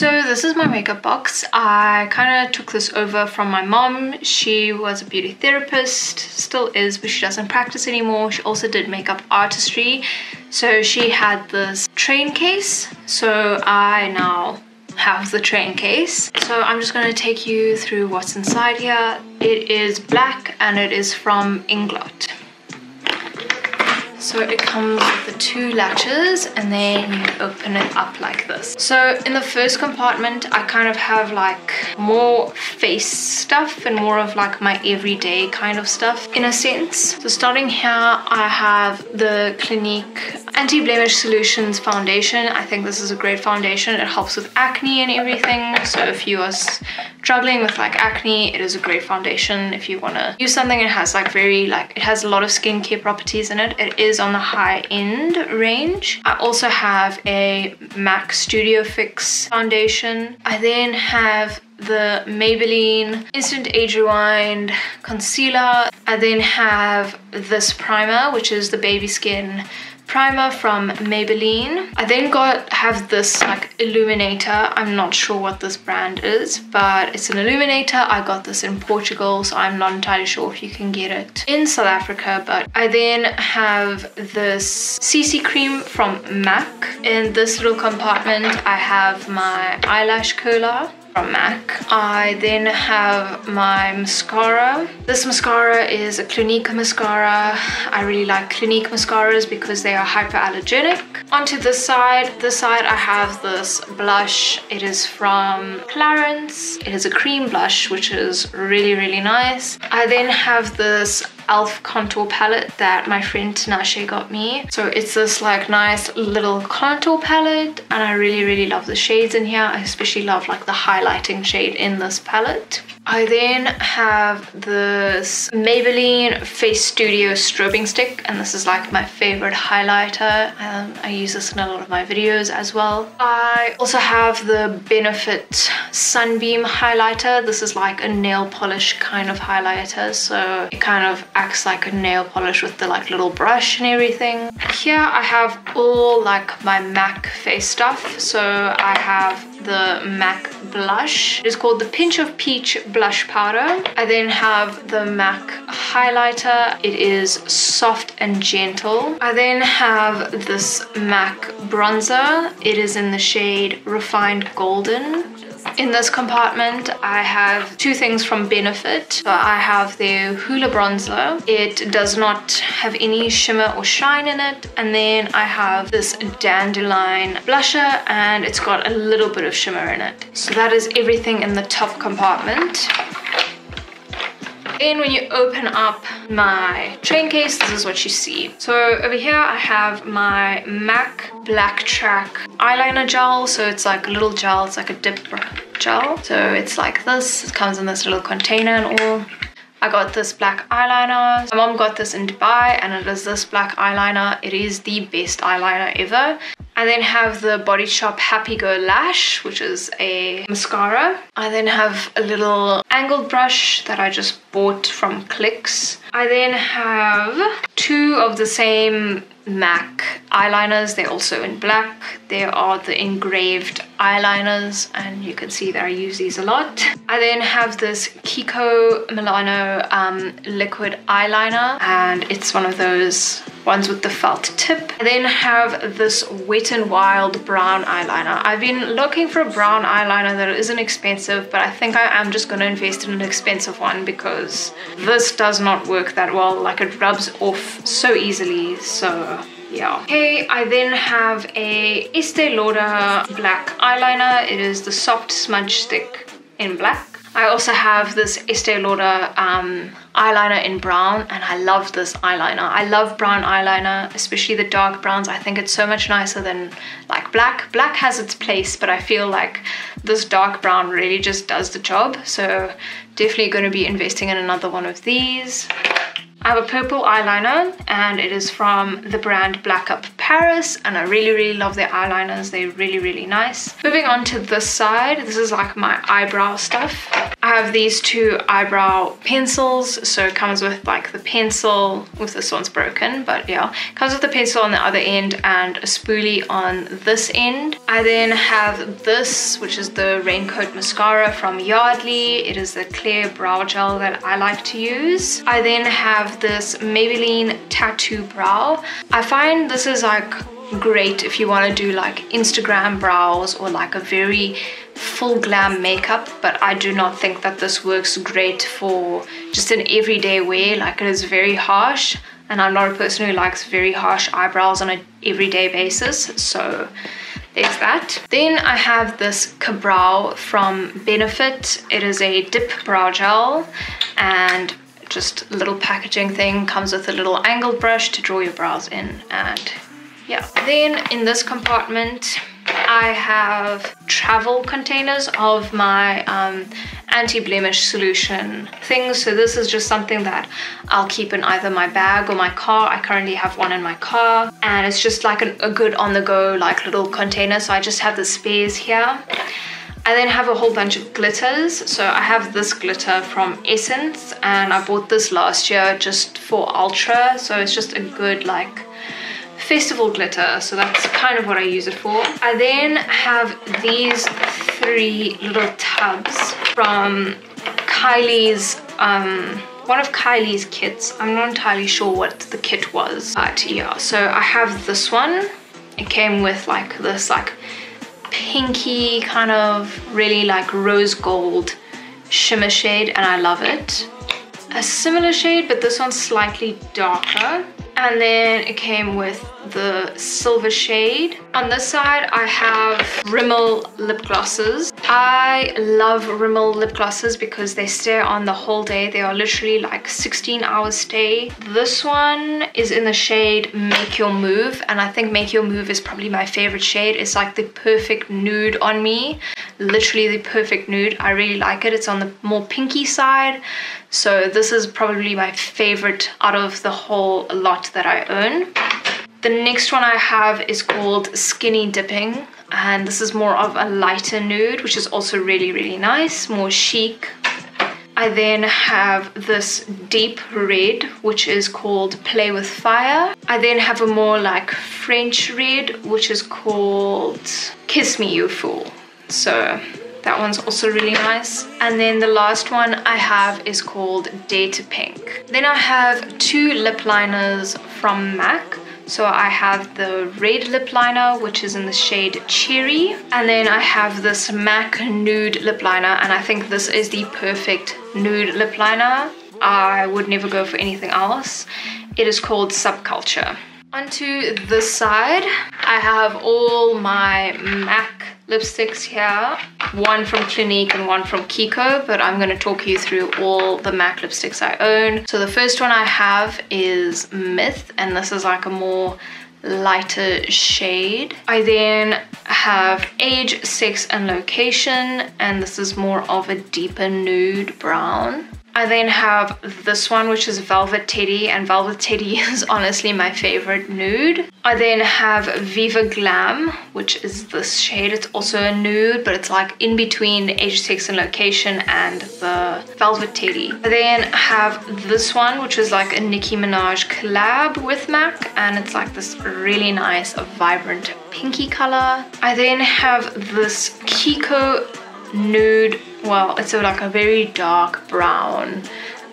So this is my makeup box. I kind of took this over from my mom. She was a beauty therapist, still is, but she doesn't practice anymore. She also did makeup artistry. So she had this train case. So I now have the train case. So I'm just going to take you through what's inside here. It is black and it is from Inglot. So it comes with the two latches and then you open it up like this. So in the first compartment, I kind of have like more face stuff and more of like my everyday kind of stuff in a sense. So starting here, I have the Clinique Anti-Blemish Solutions Foundation. I think this is a great foundation. It helps with acne and everything. So if you are struggling with like acne, it is a great foundation. If you want to use something, it has like very like, it has a lot of skincare properties in it. It is on the high end range. I also have a MAC Studio Fix foundation. I then have the Maybelline Instant Age Rewind Concealer. I then have this primer, which is the Baby Skin primer from Maybelline. I then got have this like illuminator. I'm not sure what this brand is, but it's an illuminator. I got this in Portugal, so I'm not entirely sure if you can get it in South Africa, but I then have this CC cream from MAC. In this little compartment, I have my eyelash curler from MAC. I then have my mascara. This mascara is a Clinique mascara. I really like Clinique mascaras because they are hypoallergenic. Onto this side, this side I have this blush. It is from Clarins. It is a cream blush, which is really, really nice. I then have this e.l.f. contour palette that my friend Tinashe got me. So it's this like nice little contour palette and I really really love the shades in here. I especially love like the highlighting shade in this palette. I then have this Maybelline Face Studio strobing stick and this is like my favorite highlighter. Um, I use this in a lot of my videos as well. I also have the Benefit Sunbeam highlighter. This is like a nail polish kind of highlighter so it kind of acts like a nail polish with the like little brush and everything. Here I have all like my MAC face stuff. So I have the MAC blush. It's called the Pinch of Peach Blush Powder. I then have the MAC highlighter. It is soft and gentle. I then have this MAC bronzer. It is in the shade Refined Golden. In this compartment, I have two things from Benefit. So I have the Hoola Bronzer. It does not have any shimmer or shine in it. And then I have this Dandelion blusher and it's got a little bit of shimmer in it. So that is everything in the top compartment. Then when you open up my train case, this is what you see. So over here I have my MAC Black Track eyeliner gel. So it's like a little gel, it's like a dip gel. So it's like this, it comes in this little container and all. I got this black eyeliner. My mom got this in Dubai and it is this black eyeliner. It is the best eyeliner ever. I then have the Body Shop Happy Go Lash, which is a mascara. I then have a little angled brush that I just bought from Clicks. I then have two of the same MAC eyeliners. They're also in black. They are the engraved eyeliners and you can see that I use these a lot. I then have this Kiko Milano um, liquid eyeliner and it's one of those ones with the felt tip. I then have this Wet n Wild brown eyeliner. I've been looking for a brown eyeliner that isn't expensive but I think I am just going to invest in an expensive one because this does not work that well. Like it rubs off so easily so yeah okay i then have a estee lauder black eyeliner it is the soft smudge stick in black I also have this Estee Lauder um, eyeliner in brown and I love this eyeliner. I love brown eyeliner, especially the dark browns. I think it's so much nicer than like black. Black has its place, but I feel like this dark brown really just does the job. So definitely going to be investing in another one of these. I have a purple eyeliner and it is from the brand Black Up Paris and I really really love their eyeliners. They're really really nice. Moving on to this side this is like my eyebrow stuff have these two eyebrow pencils. So it comes with like the pencil, with this one's broken, but yeah. Comes with the pencil on the other end and a spoolie on this end. I then have this, which is the Raincoat Mascara from Yardley. It is the clear brow gel that I like to use. I then have this Maybelline Tattoo Brow. I find this is like great if you want to do like Instagram brows or like a very full glam makeup but I do not think that this works great for just an everyday wear like it is very harsh and I'm not a person who likes very harsh eyebrows on an everyday basis so there's that. Then I have this Ka-Brow from Benefit. It is a dip brow gel and just a little packaging thing comes with a little angled brush to draw your brows in and yeah. Then in this compartment I have travel containers of my um, anti-blemish solution things. So this is just something that I'll keep in either my bag or my car. I currently have one in my car and it's just like an, a good on-the-go like little container. So I just have the spares here. I then have a whole bunch of glitters. So I have this glitter from Essence and I bought this last year just for Ultra. So it's just a good like festival glitter. So that's kind of what I use it for. I then have these three little tubs from Kylie's, um, one of Kylie's kits. I'm not entirely sure what the kit was. But yeah, so I have this one. It came with like this like pinky kind of really like rose gold shimmer shade and I love it. A similar shade but this one's slightly darker and then it came with the silver shade. On this side, I have Rimmel lip glosses. I love Rimmel lip glosses because they stay on the whole day. They are literally like 16 hours stay. This one is in the shade Make Your Move and I think Make Your Move is probably my favorite shade. It's like the perfect nude on me. Literally the perfect nude. I really like it. It's on the more pinky side. So this is probably my favorite out of the whole lot that I own. The next one I have is called Skinny Dipping and this is more of a lighter nude which is also really really nice, more chic. I then have this deep red which is called Play With Fire. I then have a more like French red which is called Kiss Me You Fool. So that one's also really nice. And then the last one I have is called Dare to Pink. Then I have two lip liners from MAC. So I have the red lip liner, which is in the shade Cherry. And then I have this MAC nude lip liner, and I think this is the perfect nude lip liner. I would never go for anything else. It is called Subculture. Onto this side, I have all my MAC lipsticks here. One from Clinique and one from Kiko, but I'm going to talk you through all the MAC lipsticks I own. So the first one I have is Myth, and this is like a more lighter shade. I then have age, sex, and location, and this is more of a deeper nude brown. I then have this one, which is Velvet Teddy, and Velvet Teddy is honestly my favorite nude. I then have Viva Glam, which is this shade. It's also a nude, but it's like in between Age, Sex, and Location and the Velvet Teddy. I then have this one, which is like a Nicki Minaj collab with MAC, and it's like this really nice, vibrant pinky color. I then have this Kiko nude well it's a, like a very dark brown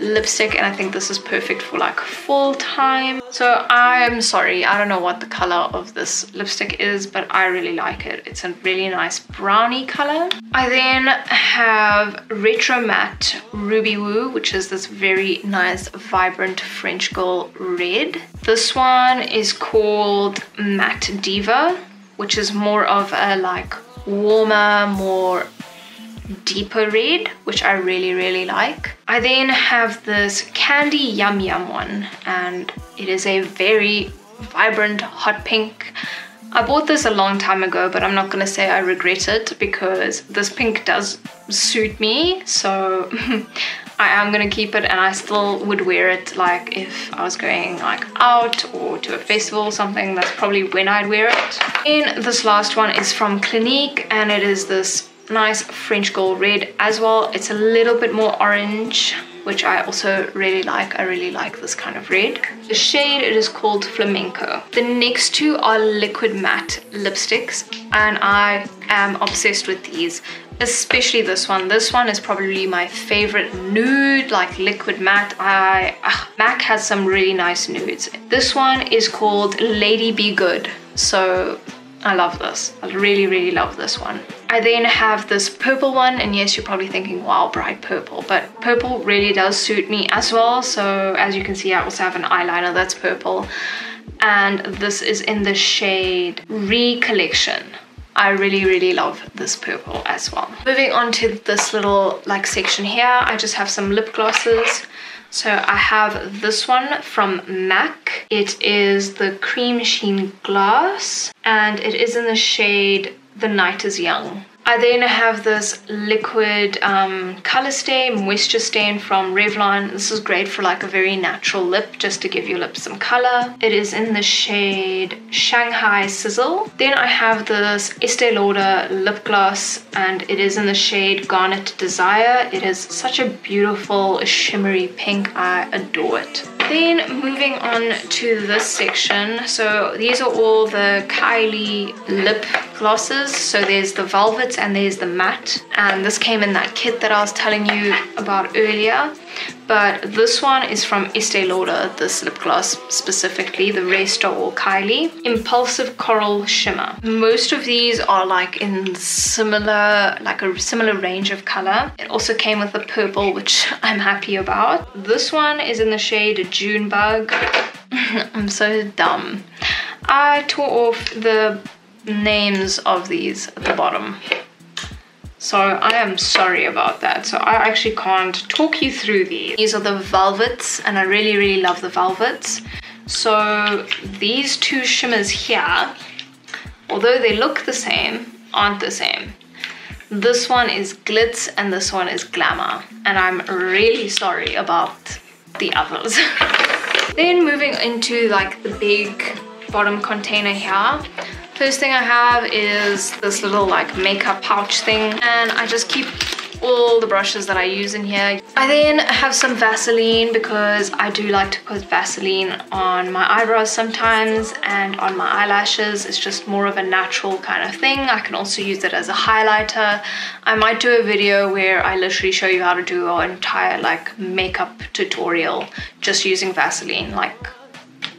lipstick and I think this is perfect for like full time. So I'm sorry I don't know what the color of this lipstick is but I really like it. It's a really nice brownie color. I then have Retro Matte Ruby Woo which is this very nice vibrant French girl red. This one is called Matte Diva which is more of a like warmer more deeper red, which I really, really like. I then have this Candy Yum Yum one, and it is a very vibrant hot pink. I bought this a long time ago, but I'm not gonna say I regret it because this pink does suit me, so I am gonna keep it and I still would wear it like if I was going like out or to a festival or something, that's probably when I'd wear it. And this last one is from Clinique and it is this nice French gold red as well. It's a little bit more orange which I also really like. I really like this kind of red. The shade it is called Flamenco. The next two are liquid matte lipsticks and I am obsessed with these especially this one this one is probably my favorite nude like liquid matte i uh, mac has some really nice nudes this one is called lady be good so I love this. I really, really love this one. I then have this purple one, and yes, you're probably thinking, wow, bright purple, but purple really does suit me as well. So as you can see, I also have an eyeliner that's purple, and this is in the shade Recollection. I really, really love this purple as well. Moving on to this little like section here, I just have some lip glosses. So I have this one from MAC. It is the Cremesheen Glass and it is in the shade The Night is Young. I then have this liquid um, color stay, moisture stain from Revlon. This is great for like a very natural lip, just to give your lips some color. It is in the shade Shanghai Sizzle. Then I have this Estee Lauder lip gloss and it is in the shade Garnet Desire. It is such a beautiful shimmery pink. I adore it. Then moving on to this section, so these are all the Kylie lip glosses. So there's the velvet and there's the matte. And this came in that kit that I was telling you about earlier. But this one is from Estee Lauder, this lip gloss specifically, the rest all Kylie. Impulsive Coral Shimmer. Most of these are like in similar, like a similar range of color. It also came with a purple, which I'm happy about. This one is in the shade June Bug. I'm so dumb. I tore off the names of these at the bottom. So I am sorry about that. So I actually can't talk you through these. These are the velvets and I really, really love the velvets. So these two shimmers here, although they look the same, aren't the same. This one is glitz and this one is glamour. And I'm really sorry about the others. then moving into like the big bottom container here. First thing I have is this little like makeup pouch thing and I just keep all the brushes that I use in here. I then have some Vaseline because I do like to put Vaseline on my eyebrows sometimes and on my eyelashes. It's just more of a natural kind of thing. I can also use it as a highlighter. I might do a video where I literally show you how to do an entire like makeup tutorial just using Vaseline like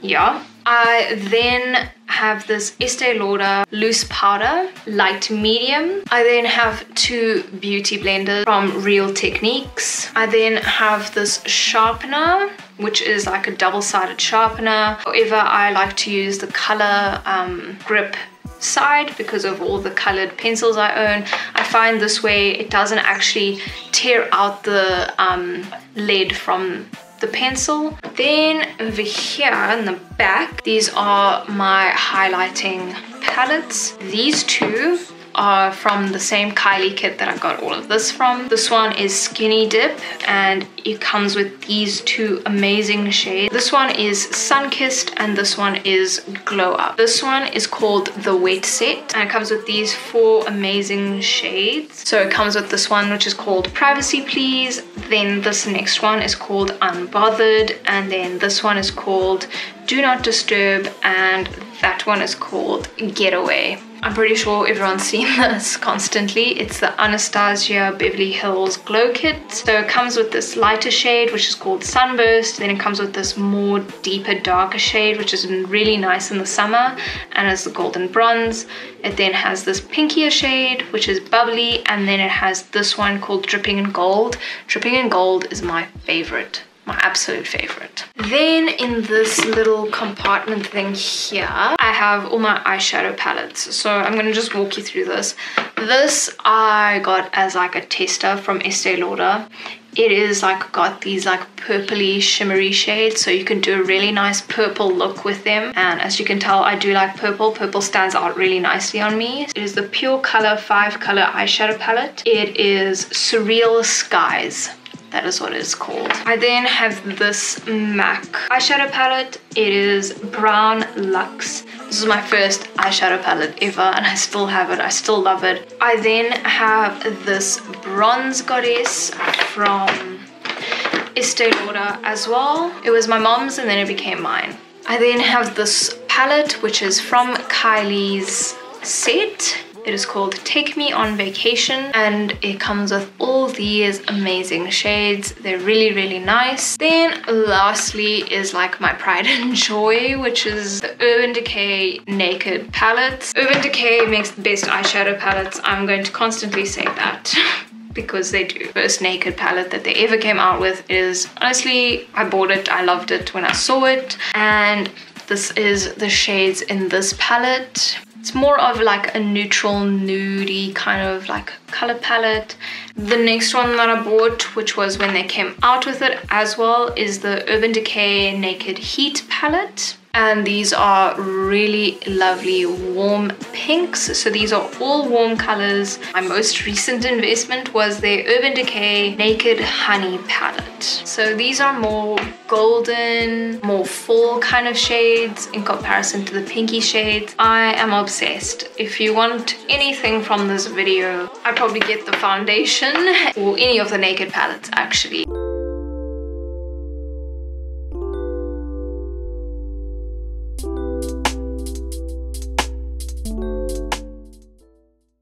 yeah. I then have this Estee Lauder loose powder, light medium. I then have two beauty blenders from Real Techniques. I then have this sharpener, which is like a double-sided sharpener. However, I like to use the color um, grip side because of all the colored pencils I own. I find this way it doesn't actually tear out the um, lead from the pencil. Then over here in the back, these are my highlighting palettes. These two are from the same Kylie kit that I got all of this from. This one is Skinny Dip and it comes with these two amazing shades. This one is Sunkissed and this one is Glow Up. This one is called the Wet Set and it comes with these four amazing shades. So it comes with this one which is called Privacy Please, then this next one is called Unbothered and then this one is called Do Not Disturb and that one is called Getaway. I'm pretty sure everyone's seen this constantly. It's the Anastasia Beverly Hills Glow Kit. So it comes with this lighter shade, which is called Sunburst. Then it comes with this more deeper, darker shade, which is really nice in the summer, and it's the golden bronze. It then has this pinkier shade, which is bubbly, and then it has this one called Dripping in Gold. Dripping in Gold is my favorite my absolute favorite. Then in this little compartment thing here, I have all my eyeshadow palettes. So I'm gonna just walk you through this. This I got as like a tester from Estee Lauder. It is like got these like purpley shimmery shades so you can do a really nice purple look with them and as you can tell I do like purple purple stands out really nicely on me it is the pure color five color eyeshadow palette it is surreal skies that is what it's called. I then have this MAC eyeshadow palette. It is Brown Luxe This is my first eyeshadow palette ever and I still have it. I still love it. I then have this Bronze Goddess from Estee Lauder as well. It was my mom's and then it became mine. I then have this palette which is from Kylie's set it is called Take Me on Vacation and it comes with all these amazing shades. They're really, really nice. Then lastly is like my pride and joy, which is the Urban Decay Naked palette. Urban Decay makes the best eyeshadow palettes. I'm going to constantly say that. because they do. First naked palette that they ever came out with is honestly, I bought it, I loved it when I saw it, and this is the shades in this palette. It's more of like a neutral nudie kind of like color palette. The next one that I bought, which was when they came out with it as well, is the Urban Decay Naked Heat palette. And these are really lovely warm pinks. So these are all warm colors. My most recent investment was the urban decay naked honey palette. So these are more golden more fall kind of shades in comparison to the pinky shades. I am obsessed. If you want anything from this video i'd probably get the foundation or any of the naked palettes actually